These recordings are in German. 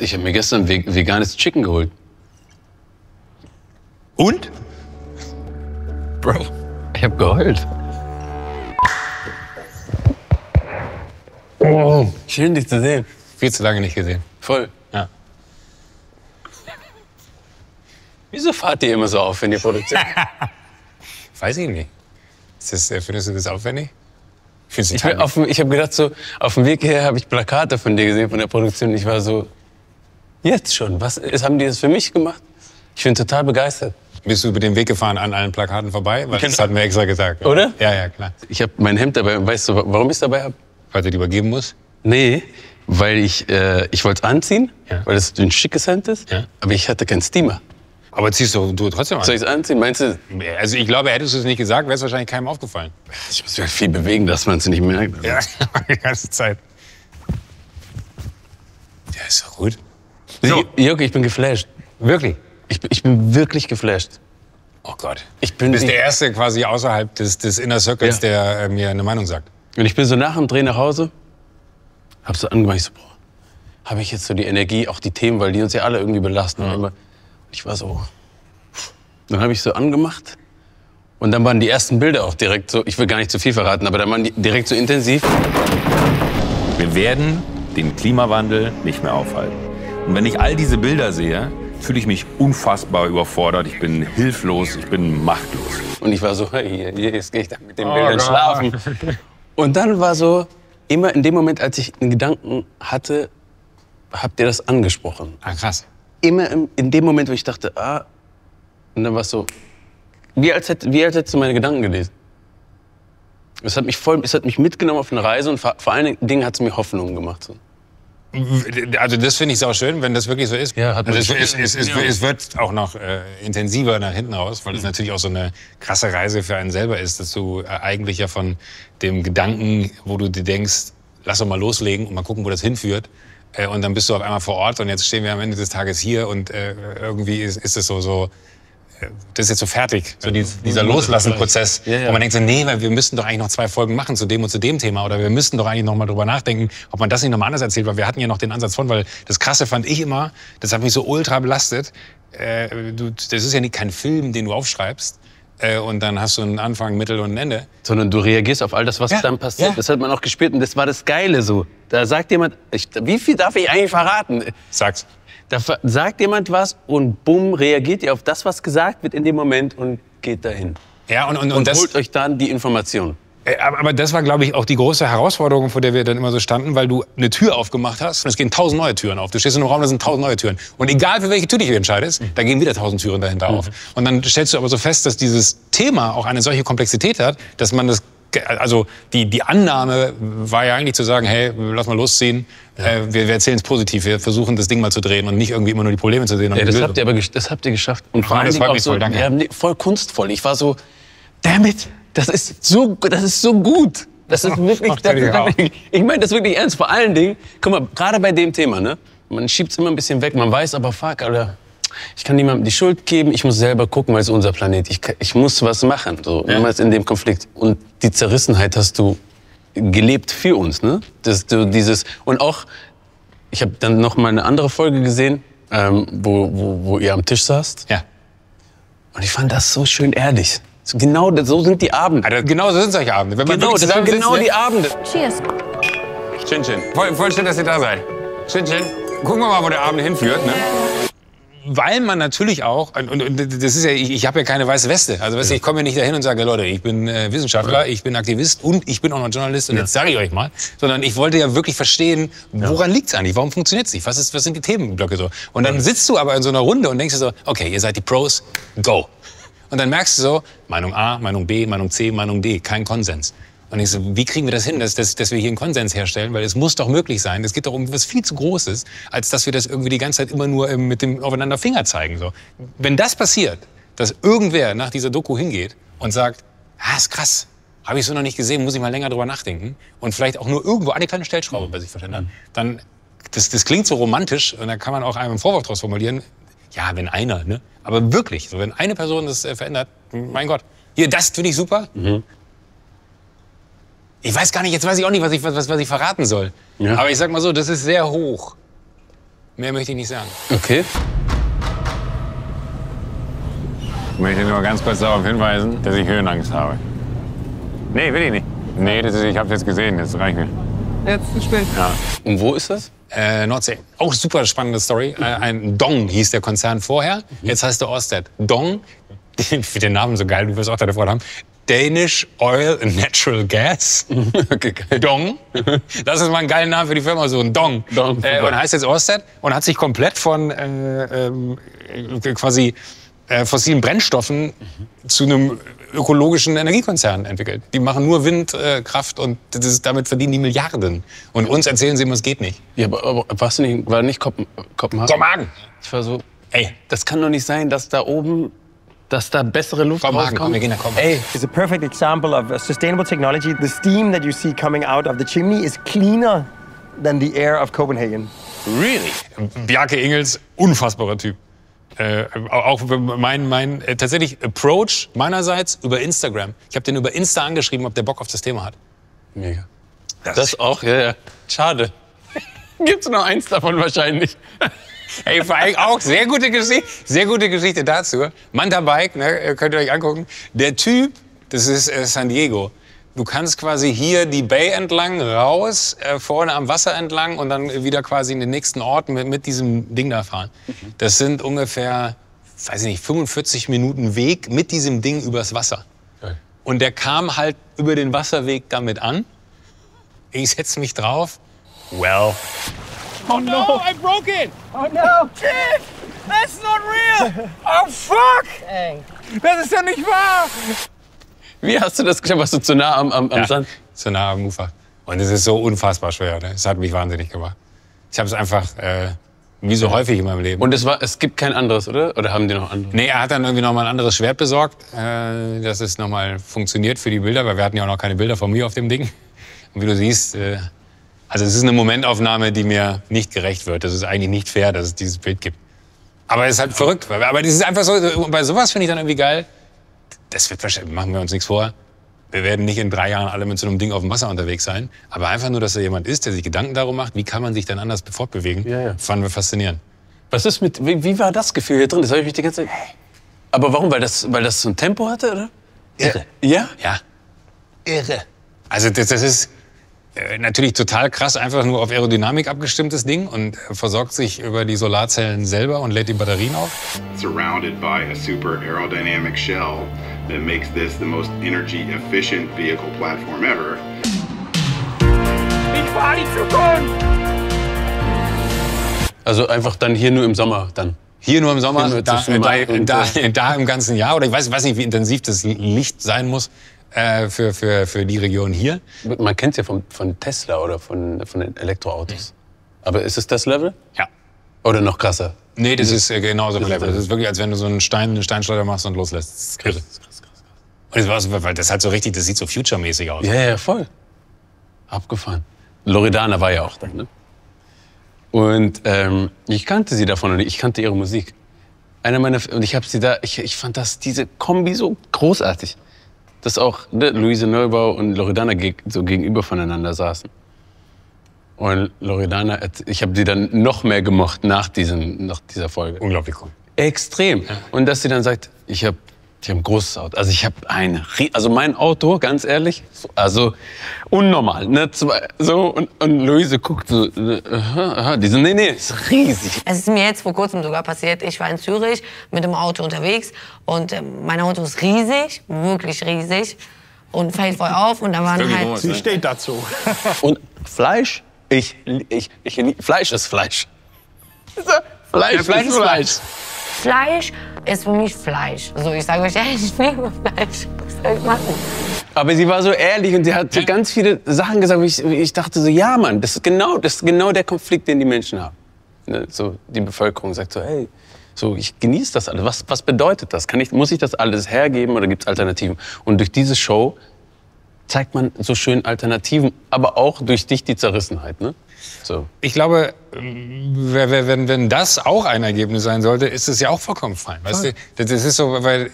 Ich habe mir gestern ve veganes Chicken geholt. Und? Bro, ich habe geheult. Oh, schön dich zu sehen. Viel zu lange nicht gesehen. Voll. Ja. Wieso fahrt ihr immer so auf, wenn ihr produziert? Weiß ich nicht. Ist das, äh, findest du das aufwendig? Ich, ich habe gedacht, so, auf dem Weg hierher habe ich Plakate von dir gesehen, von der Produktion. Ich war so, jetzt schon. Was ist, haben die das für mich gemacht? Ich bin total begeistert. Bist du über den Weg gefahren an allen Plakaten vorbei? Weil das Genau. hatten wir extra gesagt. Oder? Ja, ja, klar. Ich habe mein Hemd dabei. Weißt du, warum ich es dabei habe? Weil du die übergeben musst? Nee, weil ich, äh, ich wollte es anziehen, Ja. weil es ein schickes Hemd ist. Ja. Aber ich hatte keinen Steamer. Aber ziehst du, du trotzdem an. Soll ich es anziehen? Meinst du, Also ich glaube, hättest du es nicht gesagt, wäre es wahrscheinlich keinem aufgefallen. ich muss mich halt viel bewegen, dass man es nicht merkt? Ja, die ganze Zeit. Ja, ist doch gut. So. Jörg, ich bin geflasht. Wirklich? Ich, bin- ich bin wirklich geflasht. Oh Gott. Ich bin, Du bist der Erste quasi außerhalb des, des Inner Circles, Ja. der äh, mir eine Meinung sagt. und ich bin so nach dem Dreh nach Hause, hab so angemacht, ich so, boah, habe ich jetzt so die Energie, auch die Themen, weil die uns ja alle irgendwie belasten. Und immer- ich war so, dann habe ich so angemacht und dann waren die ersten Bilder auch direkt so, ich will gar nicht zu viel verraten, aber dann waren die direkt so intensiv. Wir werden den Klimawandel nicht mehr aufhalten. Und wenn ich all diese Bilder sehe, fühle ich mich unfassbar überfordert. Ich bin hilflos, ich bin machtlos. Und ich war so, hey, hier, hier, jetzt gehe ich dann mit den Oh Bildern Gott. schlafen. Und dann war so, immer in dem Moment, als ich einen Gedanken hatte, habt ihr das angesprochen. Ah, krass. Immer im, in dem Moment, wo ich dachte, ah, und dann war es so, wie als, hätte, wie als hättest du meine Gedanken gelesen. Es hat mich voll, es hat mich mitgenommen auf eine Reise und vor, vor allen Dingen hat es mir Hoffnung gemacht. So. Also das finde ich auch schön, wenn das wirklich so ist. Ja, hat man also es, es, es, Ja. es wird auch noch äh, intensiver nach hinten raus, weil es natürlich auch so eine krasse Reise für einen selber ist, dass du äh, eigentlich ja von dem Gedanken, wo du dir denkst, lass doch mal loslegen und mal gucken, wo das hinführt. Äh, und dann bist du auf einmal vor Ort und jetzt stehen wir am Ende des Tages hier und äh, irgendwie ist, ist es so, so das ist jetzt so fertig, so dies, dieser Loslassen-Prozess, Ja, ja. wo man denkt so, nee, weil wir müssten doch eigentlich noch zwei Folgen machen zu dem und zu dem Thema oder wir müssten doch eigentlich noch mal drüber nachdenken, ob man das nicht noch mal anders erzählt, weil wir hatten ja noch den Ansatz von, weil das Krasse fand ich immer, das hat mich so ultra belastet, äh, du, das ist ja nicht kein Film, den du aufschreibst äh, und dann hast du einen Anfang, Mittel und ein Ende. Sondern du reagierst auf all das, was Ja, dann passiert. ja. Das hat man auch gespürt und das war das Geile so. Da sagt jemand, ich, wie viel darf ich eigentlich verraten? Sag's. Da sagt jemand was und bumm, reagiert ihr auf das, was gesagt wird in dem Moment und geht dahin. Ja, und, und, und, Und das, holt euch dann die Information. Äh, Aber, das war, glaube ich, auch die große Herausforderung, vor der wir dann immer so standen, weil du eine Tür aufgemacht hast und es gehen tausend neue Türen auf. Du stehst in einem Raum, da sind tausend neue Türen. Und egal für welche Tür du dich entscheidest, da gehen wieder tausend Türen dahinter auf. Und dann stellst du aber so fest, dass dieses Thema auch eine solche Komplexität hat, dass man das also die, die Annahme war ja eigentlich zu sagen, hey, lass mal losziehen, äh, wir, wir erzählen es positiv, wir versuchen das Ding mal zu drehen und nicht irgendwie immer nur die Probleme zu sehen. Ja, das habt ihr aber das habt ihr geschafft. Und vor Ah, allem das freut auch so, voll, danke. Ja, voll kunstvoll. Ich war so, damn it, das ist so, das ist so gut. Das ist wirklich, Ach, das Digga. wirklich ich meine das wirklich ernst. Vor allen Dingen, guck mal, gerade bei dem Thema, ne, man schiebt es immer ein bisschen weg. Man weiß aber, fuck, Alter, ich kann niemandem die Schuld geben. Ich muss selber gucken, weil es ist unser Planet. Ich, ich muss was machen. So, niemals in dem Konflikt. Und die Zerrissenheit hast du gelebt für uns, ne? Das, du, dieses und auch ich habe dann noch mal eine andere Folge gesehen, ähm, wo, wo, wo ihr am Tisch saßt. Ja. Und ich fand das so schön ehrlich. So genau, so sind die Abende. Alter, genau so sind solche Abende. Wenn man Genau, das sind genau sitzt, die ne? Abende. Cheers. Chin Chin. Voll, voll schön, dass ihr da seid. Chin Chin. Gucken wir mal, wo der Abend hinführt. Ne? Weil man natürlich auch, und, und, das ist ja, ich, ich habe ja keine weiße Weste. Also weißt du, ich komme ja nicht dahin und sage, Leute, ich bin äh, Wissenschaftler, ich bin Aktivist und ich bin auch noch Journalist und jetzt sage ich euch mal. Sondern ich wollte ja wirklich verstehen, woran liegt's eigentlich? Warum funktioniert's nicht? Was, ist, was sind die Themenblöcke so? Und dann sitzt du aber in so einer Runde und denkst dir so, okay, ihr seid die Pros, go. Und dann merkst du so, Meinung A, Meinung B, Meinung C, Meinung D, kein Konsens. Und ich so, wie kriegen wir das hin, dass, dass, dass wir hier einen Konsens herstellen? Weil es muss doch möglich sein. Es geht doch um was viel zu Großes, als dass wir das irgendwie die ganze Zeit immer nur ähm, mit dem aufeinander Finger zeigen. So. Wenn das passiert, dass irgendwer nach dieser Doku hingeht und sagt, ah, ist krass, habe ich so noch nicht gesehen, muss ich mal länger drüber nachdenken und vielleicht auch nur irgendwo eine kleine Stellschraube bei sich verstanden hat, dann, das, das klingt so romantisch und da kann man auch einem einen Vorwurf draus formulieren, ja, wenn einer, ne? Aber wirklich, so wenn eine Person das äh, verändert, mein Gott. Hier, das finde ich super. Ich weiß gar nicht, jetzt weiß ich auch nicht, was ich, was, was ich verraten soll. Ja. Aber ich sag mal so, das ist sehr hoch. Mehr möchte ich nicht sagen. Okay. Ich möchte nur ganz kurz darauf hinweisen, dass ich Höhenangst habe. Nee, will ich nicht. Nee, das ist, ich habe jetzt gesehen, das reicht mir. Jetzt zu spät. Und wo ist das? Äh, Nordsee. Auch super spannende Story. Äh, ein Dong hieß der Konzern vorher. Jetzt heißt der Orsted. Dong, ich finde den Namen so geil, du wirst auch deine Freude haben. Danish Oil and Natural Gas. Okay. Dong. Das ist mal ein geiler Name für die Firma, so ein Dong. Dong, äh, und heißt jetzt Orsted und hat sich komplett von äh, ähm, äh, quasi äh, fossilen Brennstoffen zu einem ökologischen Energiekonzern entwickelt. Die machen nur Windkraft und das ist, damit verdienen die Milliarden. Und uns erzählen sie immer, es geht nicht. Ja, aber, aber du nicht, war nicht Kopen, Kopenhagen? Kopenhagen. Ich war so, Ey, das kann doch nicht sein, dass da oben, dass da bessere Luft komm, rauskommt. wir gehen nach Kopenhagen. Ey, is a perfect example of a sustainable technology. The steam that you see coming out of the chimney is cleaner than the air of Copenhagen. Really? Bjarke Ingels, unfassbarer Typ. Äh, auch mein, mein äh, tatsächlich Approach meinerseits über Instagram. Ich habe den über Insta angeschrieben, ob der Bock auf das Thema hat. mega. Das, auch, ja, ja. Schade. Gibt's noch eins davon wahrscheinlich. Ey, vor allem auch sehr gute Geschichte, sehr gute Geschichte dazu. Manta Bike, ne, könnt ihr euch angucken. Der Typ, das ist äh, San Diego. Du kannst quasi hier die Bay entlang raus, äh, vorne am Wasser entlang und dann wieder quasi in den nächsten Ort mit, mit diesem Ding da fahren. Das sind ungefähr, weiß ich nicht, 45 Minuten Weg mit diesem Ding übers Wasser. Und der kam halt über den Wasserweg damit an. Ich setze mich drauf. Well, Oh no, I broke it! Oh no! Shit! That's not real! Oh fuck! Das ist ja nicht wahr! Wie hast du das geschafft? Warst du zu nah am, am, am Ja, Sand? so nah am Ufer. Und es ist so unfassbar schwer. Ne? Es hat mich wahnsinnig gemacht. Ich habe es einfach, äh, wie so häufig in meinem Leben. Und es, war, es gibt kein anderes, oder? Oder haben die noch andere? nee, er hat dann irgendwie noch mal ein anderes Schwert besorgt, äh, dass es noch mal funktioniert für die Bilder, weil wir hatten ja auch noch keine Bilder von mir auf dem Ding. Und wie du siehst, äh, also es ist eine Momentaufnahme, die mir nicht gerecht wird. Das ist eigentlich nicht fair, dass es dieses Bild gibt. Aber es ist halt verrückt. Aber das ist einfach so, bei sowas finde ich dann irgendwie geil. Das wird wahrscheinlich, machen wir uns nichts vor. Wir werden nicht in drei Jahren alle mit so einem Ding auf dem Wasser unterwegs sein. Aber einfach nur, dass da jemand ist, der sich Gedanken darum macht, wie kann man sich dann anders fortbewegen, Ja, ja. fanden wir faszinierend. Was ist mit, wie, wie war das Gefühl hier drin? Das habe ich mich die ganze Zeit. Aber warum? Weil das, weil das so ein Tempo hatte, oder? Irre. Ja? Ja. Irre. Also das, das ist äh, natürlich total krass, einfach nur auf Aerodynamik abgestimmtes Ding und äh, versorgt sich über die Solarzellen selber und lädt die Batterien auf. surrounded by a super aerodynamic shell that makes this the most energy efficient vehicle platform ever. Ich war die Zukunft! Also einfach dann hier nur im Sommer dann. Hier nur im Sommer, da, da, und, da, äh, da im ganzen Jahr. Oder ich weiß, weiß nicht, wie intensiv das Licht sein muss äh, für, für, für die Region hier. Man kennt es ja von, von Tesla oder von, von den Elektroautos. Aber ist es das Level? Ja. Oder noch krasser? Nee, das ist äh, genauso Das ist Level. Das ist wirklich, als wenn du so einen Stein, eine Steinschleuder machst und loslässt. Das ist irre. Und das, war so, weil das hat so richtig, das sieht so future-mäßig aus. Ja, ja, voll. Abgefahren. Loredana war ja auch da, ne? Und ähm, ich kannte sie davon und ich kannte ihre Musik. Einer meiner und ich habe sie da, ich, ich fand das diese Kombi so großartig, dass auch ne, Luise Neubau und Loredana geg so gegenüber voneinander saßen. Und Loredana, ich habe sie dann noch mehr gemocht nach diesem, nach dieser Folge. Unglaublich cool. Extrem. Und dass sie dann sagt, ich habe ich hab ein großes Auto. Also ich habe ein, also mein Auto, ganz ehrlich, so- also unnormal. Ne? Zwei- So, und, und Luise guckt so, äh, aha, aha. die so, nee, nee, ist riesig. Es ist mir jetzt vor kurzem sogar passiert. Ich war in Zürich mit dem Auto unterwegs und ähm, mein Auto ist riesig, wirklich riesig und fällt voll auf und da waren halt Sie steht dazu. Und Fleisch, ich, ich, ich, Fleisch ist Fleisch. Fleisch, Fleisch ist Fleisch. Fleisch ist für mich Fleisch. So, ich sage euch ehrlich, ich liebe Fleisch. Was soll ich machen? Aber sie war so ehrlich und sie hat so ganz viele Sachen gesagt, wo ich, ich dachte so, ja Mann, das ist genau, das ist genau der Konflikt, den die Menschen haben. Ne? So, die Bevölkerung sagt so, hey, so, ich genieße das alles. Was, was bedeutet das? Kann ich, muss ich das alles hergeben oder gibt es Alternativen? Und durch diese Show zeigt man so schön Alternativen, aber auch durch dich die Zerrissenheit. Ne? So. Ich glaube, wenn, wenn das auch ein Ergebnis sein sollte, ist es ja auch vollkommen fein. Weißt du? Das ist so, weil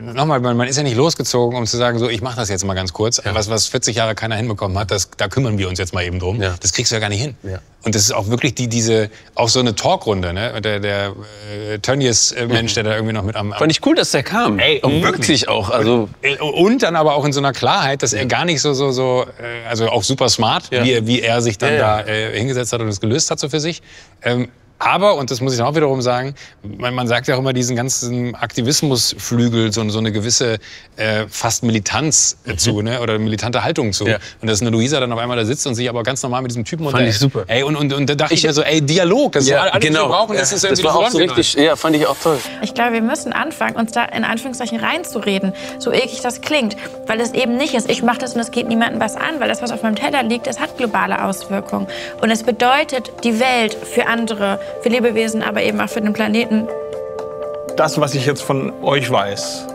nochmal, man, ist ja nicht losgezogen, um zu sagen, so, ich mache das jetzt mal ganz kurz. Was, was 40 Jahre keiner hinbekommen hat, das, da kümmern wir uns jetzt mal eben drum. Ja. Das kriegst du ja gar nicht hin. Ja. Und das ist auch wirklich die, diese, auch so eine Talkrunde, ne? Der, der äh, Tönnies-Mensch, der da irgendwie noch mit am, am Fand ich cool, dass der kam. Ey, Und wirklich. auch. Also, Äh, Und dann aber auch in so einer Klarheit, dass er gar nicht so, so, so, äh, also auch super smart, Ja. wie, wie er sich dann Ja, ja. da äh, hingesetzt hat und es gelöst hat so für sich. Ähm, aber, und das muss ich auch wiederum sagen, man, man sagt ja auch immer diesen ganzen Aktivismusflügel, so, so eine gewisse äh, fast Militanz äh, zu, ne? oder militante Haltung zu. Mhm. Ja. Und dass eine Luisa dann auf einmal da sitzt und sich aber ganz normal mit diesem Typen Fand ich super. Ey, und, und, und da dachte ich, mir so, ey, Dialog, das ist ja, alles, genau. was wir brauchen, ja, das ist das war auch so richtig. Ja, fand ich auch toll. Ich glaube, wir müssen anfangen, uns da in Anführungszeichen reinzureden, so eklig das klingt. Weil es eben nicht ist, ich mache das und es geht niemandem was an, weil das, was auf meinem Teller liegt, das hat globale Auswirkungen. Und es bedeutet die Welt für andere, für Lebewesen, aber eben auch für den Planeten. Das, was ich jetzt von euch weiß,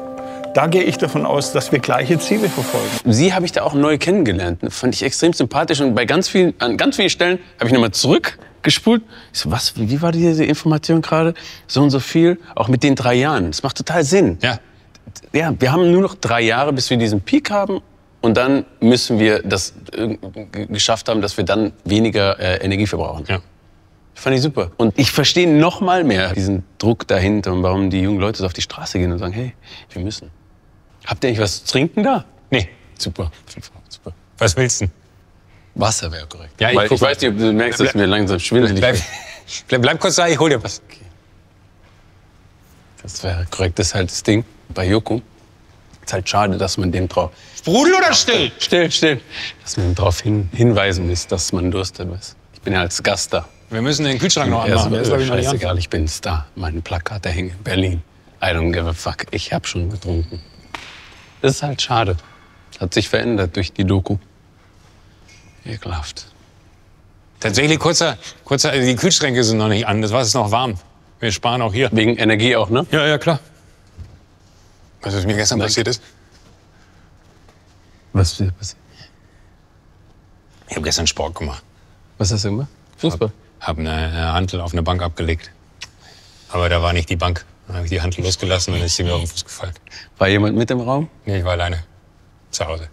da gehe ich davon aus, dass wir gleiche Ziele verfolgen. Sie habe ich da auch neu kennengelernt. Fand ich extrem sympathisch. Und bei ganz vielen, an ganz vielen Stellen habe ich nochmal zurückgespult. Ich so, was, wie war diese Information gerade? So und so viel. Auch mit den drei Jahren. Das macht total Sinn. Ja. Ja, wir haben nur noch drei Jahre, bis wir diesen Peak haben. Und dann müssen wir das äh, geschafft haben, dass wir dann weniger äh, Energie verbrauchen. Ja. Fand ich super. Und ich verstehe noch mal mehr diesen Druck dahinter und warum die jungen Leute so auf die Straße gehen und sagen, hey, wir müssen. Habt ihr nicht was zu trinken da? Nee, Super. Super. was willst du? denn? Wasser wäre korrekt. Ja, ich ich, weiß nicht, ob du merkst, dass mir langsam schwindelig Bleib, bleib, bleib kurz da, ich hol dir was. Das wäre korrekt. Das ist halt das Ding bei Joko. Ist halt schade, dass man dem drauf... Sprudel oder still? Still, still. Dass man darauf hin, hinweisen muss, dass man Durst hat. Weißt. Ich bin ja als Gast da. Wir müssen den Kühlschrank noch Ja, anmachen. Der ist, glaub ich, scheißegal, bin Star. Meine Plakate hängen in Berlin. I don't give a fuck. Ich hab schon getrunken. Das ist halt schade. Hat sich verändert durch die Doku. Ekelhaft. Tatsächlich, kurzer, kurzer, die Kühlschränke sind noch nicht an. Das Wasser ist noch warm. Wir sparen auch hier. Wegen Energie auch, ne? Ja, ja, klar. Weißt du, was mir gestern passiert ist? Was ist passiert? Ich habe gestern Sport gemacht. Was hast du gemacht? Fußball. Habe eine, eine Hantel auf eine Bank abgelegt. Aber da war nicht die Bank. Dann habe ich die Hantel losgelassen und dann ist sie mir auf den Fuß gefallen. War jemand mit im Raum? Nee, ich war alleine. Zu Hause.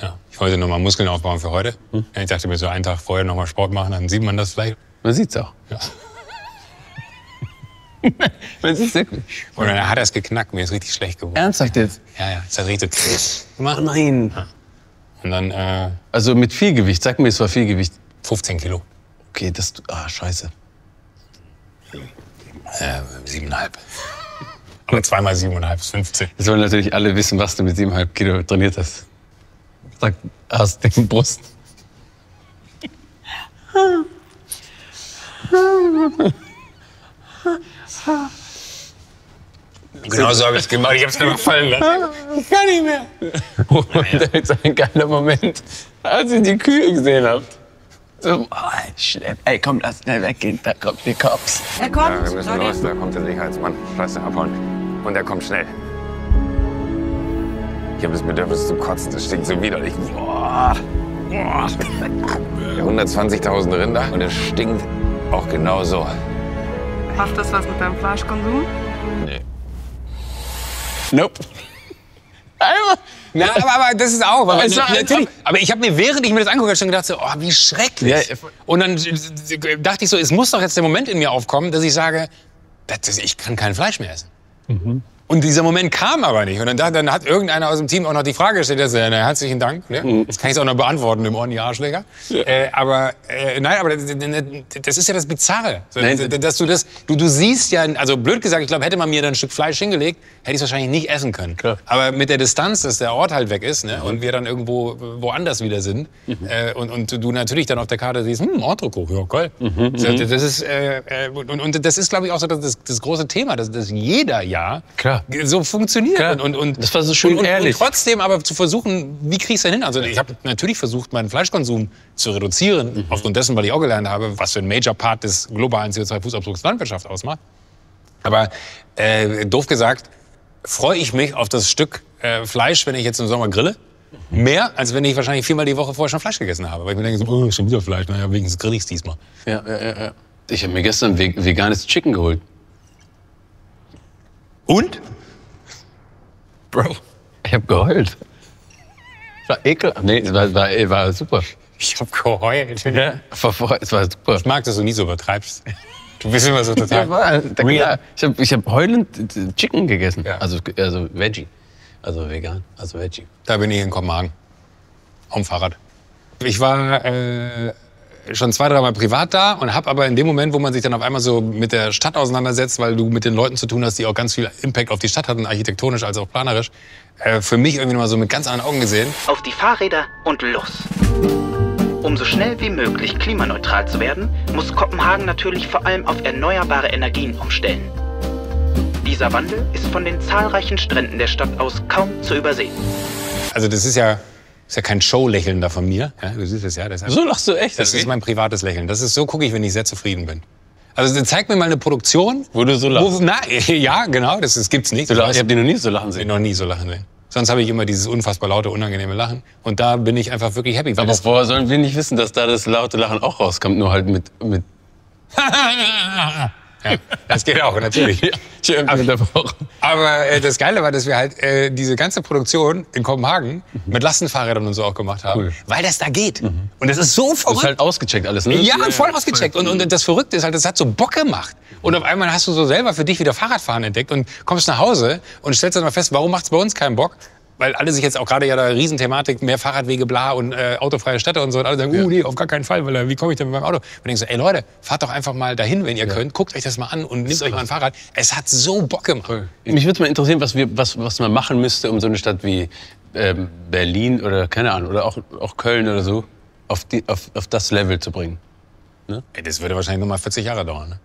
Ja, ich wollte noch mal Muskeln aufbauen für heute. Hm. Ja, ich dachte mir so einen Tag vorher noch mal Sport machen, dann sieht man das vielleicht. Man sieht's auch. Ja. Man sieht's wirklich. Und dann hat er es geknackt, mir ist richtig schlecht geworden. Ernsthaft jetzt? Ja, ja, es hat richtig Oh gemacht. nein. Und dann äh, Also mit viel Gewicht. Sag mir, es war viel Gewicht. 15 Kilo. Okay, das... Ah, scheiße. Äh, siebeneinhalb. Aber zweimal siebeneinhalb ist 15. Jetzt wollen natürlich alle wissen, was du mit 7,5 Kilo trainiert hast. Sag aus dem Brust. Genau so habe ich es gemacht. Ich habe es einfach fallen lassen. Ich kann nicht mehr. Und das ist ein geiler Moment, als ihr die Kühe gesehen habt. So, oh, schnell. Ey, komm, lass schnell weggehen. Da kommt die Cops. Er kommt. wir müssen los, da kommt der Sicherheitsmann. Ihn abholen. Und er kommt schnell. Ich habe das Bedürfnis zu kotzen, das stinkt so widerlich. Boah. Boah. 120.000 Rinder und es stinkt auch genau so. Macht das was mit deinem Fleischkonsum? Nee. Nope. Einmal. Na, aber, aber das ist auch. Aber, war natürlich, aber ich habe mir, während ich mir das angeguckt habe, schon gedacht, so, oh, wie schrecklich. Ja, und dann dachte ich so, es muss doch jetzt der Moment in mir aufkommen, dass ich sage, das, ich kann kein Fleisch mehr essen. Und dieser Moment kam aber nicht. Und dann, da- dann hat irgendeiner aus dem Team auch noch die Frage gestellt, so, na, herzlichen Dank. Ne? Das kann ich auch noch beantworten im Ohren, die Arschläger. Äh, aber äh, nein, aber das, ist ja das Bizarre. So, Nein, dass du das, du, du siehst ja, also blöd gesagt, ich glaube, hätte man mir dann ein Stück Fleisch hingelegt, hätte ich es wahrscheinlich nicht essen können. Klar. Aber mit der Distanz, dass der Ort halt weg ist ne? und wir dann irgendwo woanders wieder sind äh, und, und du natürlich dann auf der Karte siehst, hm, Entrecot, ja geil. Das, das ist, äh, äh, und, und das ist, glaube ich, auch so das, das große Thema, dass, dass jeder Jahr Klar. So funktioniert. Klar. Und, und, Das war so schön und, ehrlich. Und trotzdem aber zu versuchen, wie kriegst du denn hin? Also ich habe natürlich versucht, meinen Fleischkonsum zu reduzieren, Mhm. aufgrund dessen, weil ich auch gelernt habe, was für ein Major Part des globalen CO2-Fußabdrucks Landwirtschaft ausmacht. Aber äh, doof gesagt, freue ich mich auf das Stück äh, Fleisch, wenn ich jetzt im Sommer grille. Mehr, als wenn ich wahrscheinlich viermal die Woche vorher schon Fleisch gegessen habe. Weil ich mir denke, so, oh, schon wieder Fleisch. Naja, wegen des grill ich's diesmal. Ja, ja, ja, ja. Ich habe mir gestern ve- veganes Chicken geholt. Und? Bro. Ich habe geheult. War ekelhaft. Nee, es war, war, war super. Ich hab geheult. Ja, war, es war super. Ich mag, dass du nie so übertreibst. Du bist immer so total. Ja, war, da, Real. ich habe ich hab heulend Chicken gegessen. Ja. Also, also Veggie. Also vegan. Also Veggie. Da bin ich in Kopenhagen. Am Fahrrad. Ich war äh, schon zwei, dreimal privat da und habe aber in dem Moment, wo man sich dann auf einmal so mit der Stadt auseinandersetzt, weil du mit den Leuten zu tun hast, die auch ganz viel Impact auf die Stadt hatten, architektonisch als auch planerisch, äh, für mich irgendwie mal so mit ganz anderen Augen gesehen. Auf die Fahrräder und los. Um so schnell wie möglich klimaneutral zu werden, muss Kopenhagen natürlich vor allem auf erneuerbare Energien umstellen. Dieser Wandel ist von den zahlreichen Stränden der Stadt aus kaum zu übersehen. Also das ist ja, ist ja kein Showlächeln da von mir. Ja, du siehst es ja. Das So lachst du echt? Das ist mein privates Lächeln. Das ist so gucke ich, wenn ich sehr zufrieden bin. Also zeig mir mal eine Produktion, Wo du so lachst. Wo, na, ja, genau, das, das gibt's nicht. Das ich habe dich noch nie so lachen ich sehen. noch nie so lachen sehen. Sonst habe ich immer dieses unfassbar laute, unangenehme Lachen. Und da bin ich einfach wirklich happy. Aber das, woher sollen wir nicht wissen, dass da das laute Lachen auch rauskommt? Nur halt mit. mit ja, das geht auch, natürlich. irgendwie unterbrochen. Aber äh, das Geile war, dass wir halt äh, diese ganze Produktion in Kopenhagen mit Lastenfahrrädern und so auch gemacht haben. Cool. Weil das da geht. Und das ist so Das verrückt. ist halt ausgecheckt alles, ne? Ja, voll ausgecheckt. Und, und das Verrückte ist halt, das hat so Bock gemacht. Und auf einmal hast du so selber für dich wieder Fahrradfahren entdeckt und kommst nach Hause und stellst dann mal fest, warum macht's bei uns keinen Bock? Weil alle sich jetzt auch gerade ja da Riesenthematik, mehr Fahrradwege, bla und äh, autofreie Städte und so. Und alle sagen, oh nee, auf gar keinen Fall, weil äh, wie komme ich denn mit meinem Auto? Und ich denke so, ey Leute, fahrt doch einfach mal dahin, wenn ihr könnt. Guckt euch das mal an und nehmt euch mal ein Fahrrad. Es hat so Bock gemacht. Mich würde mal interessieren, was, wir, was, was man machen müsste, um so eine Stadt wie ähm, Berlin oder keine Ahnung, oder auch, auch Köln oder so, auf, die, auf, auf das Level zu bringen. Ey, das würde wahrscheinlich noch mal 40 Jahre dauern. Ne?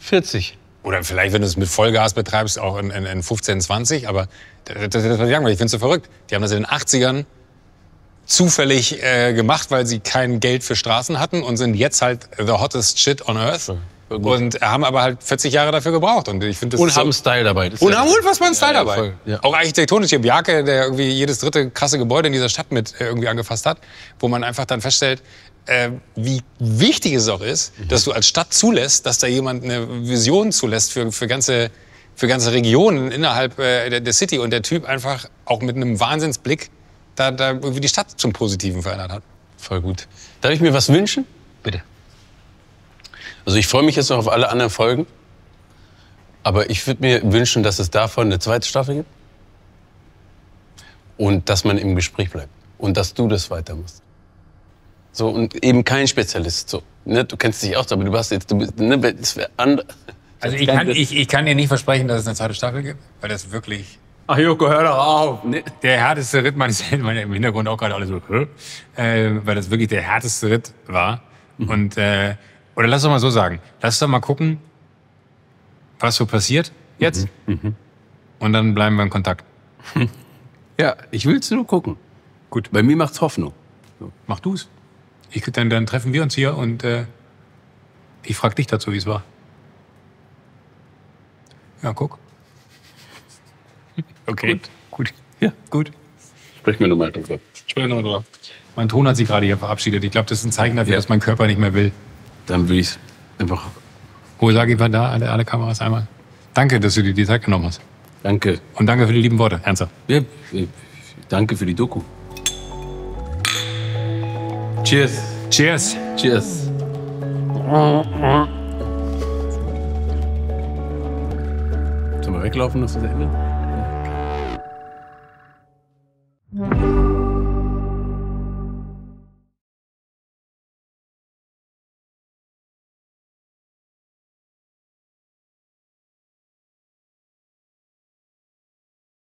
40. Oder vielleicht, wenn du es mit Vollgas betreibst, auch in, in, in 15, 20. Aber das, das, das, was ich ich finde es so verrückt. Die haben das in den 80ern zufällig äh, gemacht, weil sie kein Geld für Straßen hatten und sind jetzt halt the hottest shit on earth. Und haben aber halt 40 Jahre dafür gebraucht. Und ich finde das Und ist so- haben Style dabei. Das und ja- haben unfassbaren Style Ja, ja, dabei. ja. Auch architektonisch. Hier Bjarke, der irgendwie jedes dritte krasse Gebäude in dieser Stadt mit äh, irgendwie angefasst hat, wo man einfach dann feststellt, äh, wie wichtig es auch ist, Mhm. dass du als Stadt zulässt, dass da jemand eine Vision zulässt für, für ganze für ganze Regionen innerhalb äh, der, der City und der Typ einfach auch mit einem Wahnsinnsblick da, da irgendwie die Stadt zum Positiven verändert hat. Voll gut. Darf ich mir was wünschen? Bitte. Also ich freue mich jetzt noch auf alle anderen Folgen. Aber ich würde mir wünschen, dass es davon eine zweite Staffel gibt. Und dass man im Gespräch bleibt. Und dass du das weitermachst. So, und eben kein Spezialist. So, ne? Du kennst dich aus, aber du hast jetzt, du bist, ne, das wäre. Also ich kann, ich, ich kann dir nicht versprechen, dass es eine zweite Staffel gibt, weil das wirklich Ach Joko, hör doch auf. Ne? der härteste Ritt meines meine im Hintergrund auch gerade alle so, äh, weil das wirklich der härteste Ritt war. Und äh, oder lass doch mal so sagen, lass doch mal gucken, was so passiert jetzt. Und dann bleiben wir in Kontakt. Ja, ich will's nur gucken. Gut. Bei mir macht's Hoffnung. Mach du's. Ich, dann, dann treffen wir uns hier und äh, ich frag dich dazu, wie es war. Ja, guck. Okay. Gut. Gut. Ja. Gut. Sprechen wir nochmal drüber. Sprechen wir drüber. Mein Ton hat sich gerade hier verabschiedet. Ich glaube, das ist ein Zeichen dafür, Ja. dass mein Körper nicht mehr will. Dann will ich's einfach. Wo sage ich mal da, alle, alle Kameras einmal? Danke, dass du dir die Zeit genommen hast. Danke. Und danke für die lieben Worte, ernsthaft. Ja, äh, danke für die Doku. Cheers. Cheers. Cheers. Sollen wir weglaufen, das ist das Ende?